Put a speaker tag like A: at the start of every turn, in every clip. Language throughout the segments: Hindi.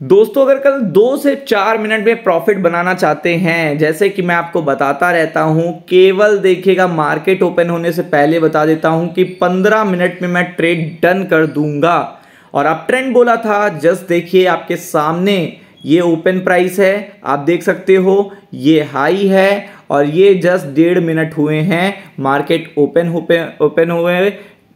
A: दोस्तों, अगर कल दो से चार मिनट में प्रॉफिट बनाना चाहते हैं, जैसे कि मैं आपको बताता रहता हूँ, केवल देखिएगा, मार्केट ओपन होने से पहले बता देता हूँ कि पंद्रह मिनट में मैं ट्रेड डन कर दूँगा। और अब ट्रेंड बोला था, जस्ट देखिए आपके सामने, ये ओपन प्राइस है, आप देख सकते हो, ये हाई है, और ये जस्ट डेढ़ मिनट हुए हैं, मार्केट ओपन ओपन हुए,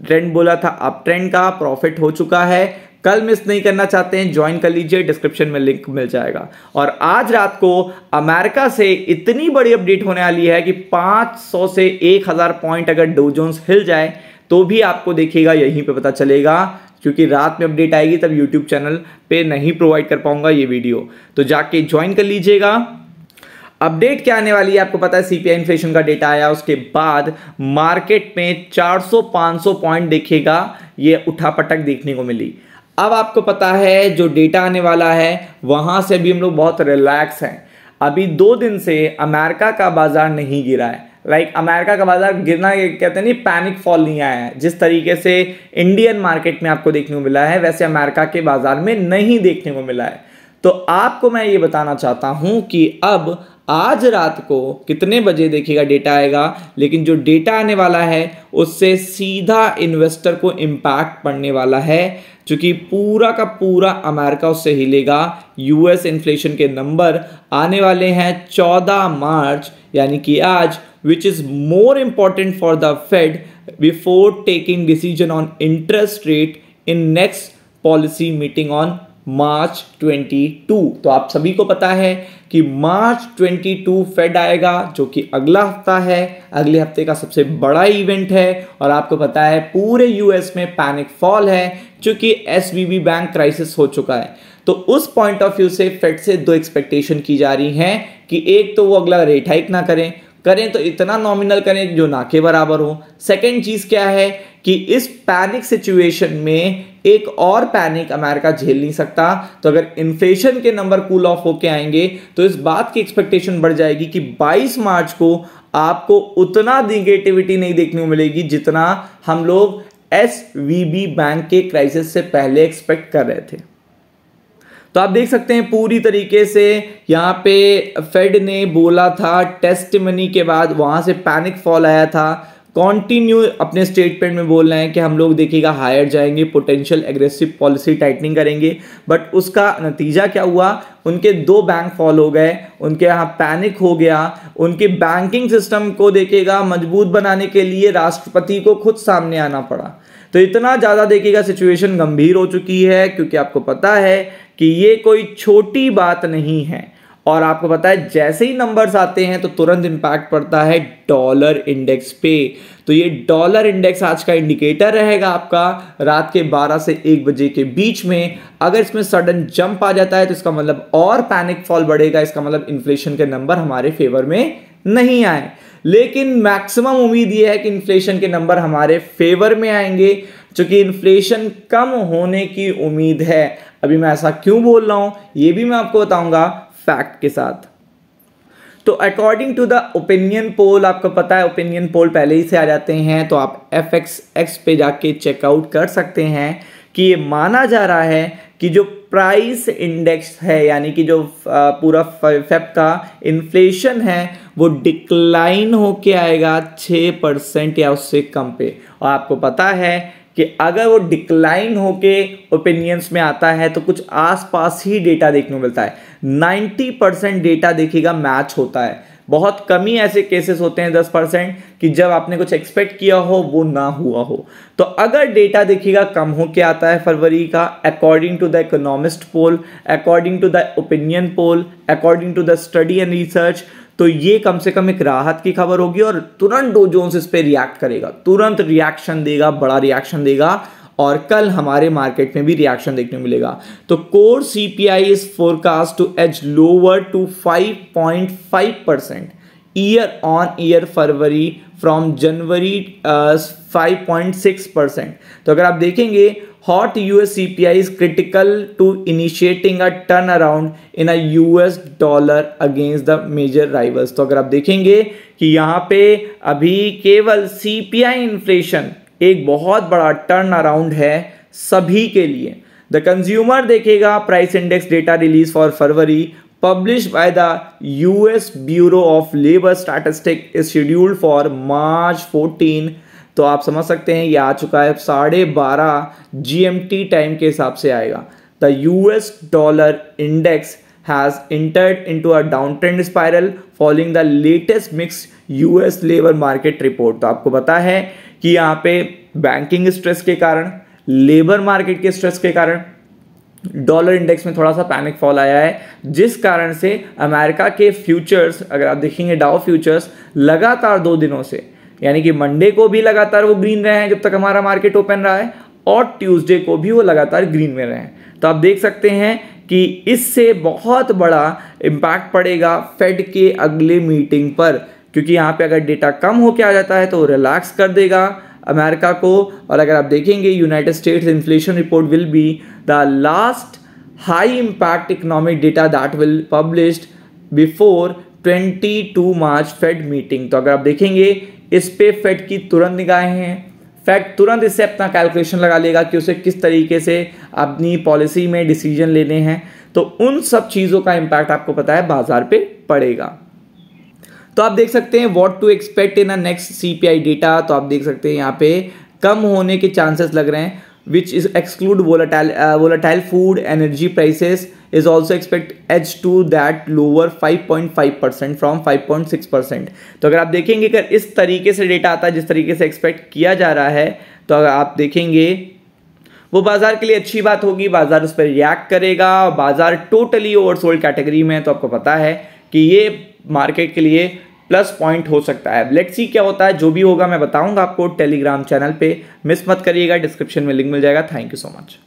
A: ट्रेंड बोला था अप ट्रेंड का प्रॉफिट हो चुका है कल मिस नहीं करना चाहते हैं ज्वाइन कर लीजिए डिस्क्रिप्शन में लिंक मिल जाएगा। और आज रात को अमेरिका से इतनी बड़ी अपडेट होने वाली है कि 500 से 1000 पॉइंट अगर डोजोन्स हिल जाए तो भी आपको देखिएगा, यहीं पे पता चलेगा, क्योंकि रात में अपडेट आएगी, तब यूट्यूब चैनल पे नहीं प्रोवाइड कर पाऊँगा ये वीडियो तो जाके ज्वाइन कर लीजिएगा। अपडेट क्या आने वाली है, आपको पता है सीपीआई इन्फ्लेशन का डेटा आया, उसके बाद मार्केट में 400-500 पॉइंट देखेगा ये उठापटक देखने को मिली। अब आपको पता है जो डेटा आने वाला है वहाँ से भी हम लोग बहुत रिलैक्स हैं। अभी दो दिन से अमेरिका का बाज़ार नहीं गिरा है। लाइक like, अमेरिका का बाज़ार गिरना कहते हैं नहीं पैनिक फॉल नहीं आया है। जिस तरीके से इंडियन मार्केट में आपको देखने को मिला है वैसे अमेरिका के बाज़ार में नहीं देखने को मिला है। तो आपको मैं ये बताना चाहता हूँ कि अब आज रात को कितने बजे देखिएगा डेटा आएगा, लेकिन जो डेटा आने वाला है, उससे सीधा इन्वेस्टर को इम्पैक्ट पड़ने वाला है क्योंकि पूरा का पूरा अमेरिका उससे हिलेगा। यूएस इन्फ्लेशन के नंबर आने वाले हैं 14 मार्च, यानी कि आज which is more important for the Fed before taking decision on interest rate in next policy meeting on March 22 तो आप सभी को पता है कि मार्च 22 फेड आएगा, जो कि अगला हफ़्ता है। अगले हफ़्ते का सबसे बड़ा इवेंट है और आपको पता है पूरे यूएस में पैनिक फॉल है क्योंकि एस बैंक क्राइसिस हो चुका है। तो उस पॉइंट ऑफ़ व्यू से फेड से दो एक्सपेक्टेशन की जा रही हैं कि एक तो वो अगला रेट हाइक ना करें। करें तो इतना नॉमिनल करें जो ना के बराबर हो। सेकेंड चीज़ क्या है कि इस पैनिक सिचुएशन में एक और पैनिक अमेरिका झेल नहीं सकता। तो अगर इन्फ्लेशन के नंबर कूल ऑफ़ होके आएँगे तो इस बात की एक्सपेक्टेशन बढ़ जाएगी कि 22 मार्च को आपको उतना निगेटिविटी नहीं देखने को मिलेगी जितना हम लोग एस बैंक के क्राइसिस से पहले एक्सपेक्ट कर रहे थे। तो आप देख सकते हैं पूरी तरीके से यहाँ पे फेड ने बोला था टेस्ट मनी के बाद वहाँ से पैनिक फॉल आया था। कॉन्टिन्यू अपने स्टेटमेंट में बोल रहे हैं कि हम लोग देखिएगा हायर जाएँगे पोटेंशियल एग्रेसिव पॉलिसी टाइटनिंग करेंगे बट उसका नतीजा क्या हुआ? उनके दो बैंक फॉल हो गए, उनके यहाँ पैनिक हो गया, उनके बैंकिंग सिस्टम को देखिएगा मज़बूत बनाने के लिए राष्ट्रपति को खुद सामने आना पड़ा। तो इतना ज़्यादा देखिएगा सिचुएशन गंभीर हो चुकी है, क्योंकि आपको पता है कि ये कोई छोटी बात नहीं है। और आपको पता है, जैसे ही नंबर्स आते हैं तो तुरंत इंपैक्ट पड़ता है डॉलर इंडेक्स पे। तो ये डॉलर इंडेक्स आज का इंडिकेटर रहेगा आपका, रात के 12 से 1 बजे के बीच में। अगर इसमें सडन जंप आ जाता है तो इसका मतलब और पैनिक फॉल बढ़ेगा, इसका मतलब इन्फ्लेशन के नंबर हमारे फेवर में नहीं आए। लेकिन मैक्सिमम उम्मीद ये है कि इन्फ्लेशन के नंबर हमारे फेवर में आएँगे, क्योंकि इन्फ्लेशन कम होने की उम्मीद है। अभी मैं ऐसा क्यों बोल रहा हूँ, ये भी मैं आपको बताऊँगा। फैक्ट के साथ। तो according to the opinion poll आपको पता है ओपिनियन पोल पहले ही से आ जाते हैं तो आप एफ़ एक्स एक्स पे जाके चेकआउट कर सकते हैं कि ये माना जा रहा है कि जो प्राइस इंडेक्स है, यानी कि जो पूरा फेप का इन्फ्लेशन है, वो डिक्लाइन होके आएगा छः परसेंट या उससे कम पे। और आपको पता है कि अगर वो डिक्लाइन होके ओपिनियंस में आता है तो कुछ आसपास ही डेटा देखने को मिलता है। 90 परसेंट डेटा देखिएगा मैच होता है। बहुत कम ही ऐसे केसेस होते हैं 10 परसेंट कि जब आपने कुछ एक्सपेक्ट किया हो, वो ना हुआ हो। तो अगर डेटा देखिएगा, कम हो के आता है फरवरी का according to the economist poll according to the opinion poll according to the study and research तो ये कम से कम एक राहत की खबर होगी और तुरंत डो जोन्स इस पर रिएक्ट करेगा। तुरंत रिएक्शन देगा, बड़ा रिएक्शन देगा और कल हमारे मार्केट में भी रिएक्शन देखने को मिलेगा। तो core CPI is forecast to edge lower to 5.5 percent year on year February from January five point six percent तो अगर आप देखेंगे hot hot US CPI is critical to initiating a turnaround in a US dollar against the major rivals. तो अगर आप देखेंगे कि यहाँ पे अभी केवल CPI इन्फ्लेशन एक बहुत बड़ा टर्न अराउंड है सभी के लिए। द कंज्यूमर देखेगा price index data release for February publish by the US Bureau of Labor Statistic is scheduled for March 14 तो आप समझ सकते हैं, ये आ चुका है साढ़े बारह जी टाइम के हिसाब से आएगा। The US dollar index has has entered into a downtrend spiral following the latest mixed US labour market report तो आपको पता है कि यहाँ पे बैंकिंग स्ट्रेस के कारण लेबर मार्केट के स्ट्रेस के कारण डॉलर इंडेक्स में थोड़ा सा पैनिक फॉल आया है, जिस कारण से अमेरिका के फ्यूचर्स, अगर आप देखेंगे डाउ फ्यूचर्स, लगातार दो दिनों से, यानी कि मंडे को भी लगातार वो ग्रीन रहे हैं जब तक हमारा मार्केट ओपन रहा है, और ट्यूसडे को भी वो लगातार ग्रीन में रहे हैं। तो आप देख सकते हैं कि इससे बहुत बड़ा इम्पैक्ट पड़ेगा फेड के अगले मीटिंग पर, क्योंकि यहाँ पे अगर डेटा कम होके आ जाता है तो रिलैक्स कर देगा अमेरिका को, और अगर आप देखेंगे United States inflation report will be the last high impact economic data that will published before 22 March Fed meeting तो अगर आप देखेंगे, इस पे फेड की तुरंत निगाहें हैं। फैक्ट तुरंत इससे अपना कैलकुलेशन लगा लेगा कि उसे किस तरीके से अपनी पॉलिसी में डिसीज़न लेने हैं। तो उन सब चीज़ों का इम्पैक्ट आपको पता है, बाज़ार पे पड़ेगा। तो आप देख सकते हैं what to expect in a next CPI data तो आप देख सकते हैं यहाँ पे कम होने के चांसेस लग रहे हैं which is exclude volatile volatile food energy prices is also expect edge to that lower 5.5 percent from 5.6 percent तो अगर आप देखेंगे अगर इस तरीके से डेटा आता है, जिस तरीके से एक्सपेक्ट किया जा रहा है तो अगर आप देखेंगे, वो बाज़ार के लिए अच्छी बात होगी, बाज़ार उस पर रिएक्ट करेगा, बाज़ार टोटली ओवरसोल्ड कैटेगरी में है तो आपको पता है कि ये मार्केट के लिए प्लस पॉइंट हो सकता है। लेट्स सी क्या होता है, जो भी होगा मैं बताऊँगा आपको टेलीग्राम चैनल पे। मिस मत करिएगा डिस्क्रिप्शन में लिंक मिल जाएगा। Thank you so much